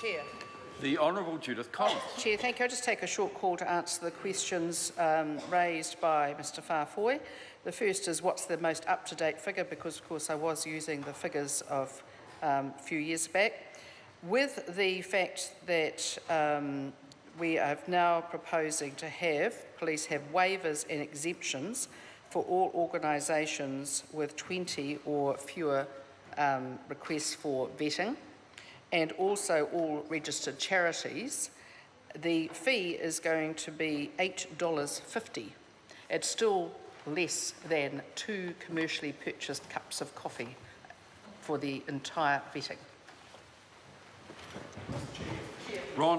Chair. The Honourable Judith Collins. Chair, thank you. I'll just take a short call to answer the questions um, raised by Mr Faafoi. The first is what's the most up-to-date figure, because of course I was using the figures of um, a few years back. With the fact that um, we are now proposing to have, police have waivers and exemptions for all organisations with 20 or fewer um, requests for vetting, and also all registered charities, the fee is going to be $8.50. It's still less than two commercially purchased cups of coffee for the entire vetting. Ron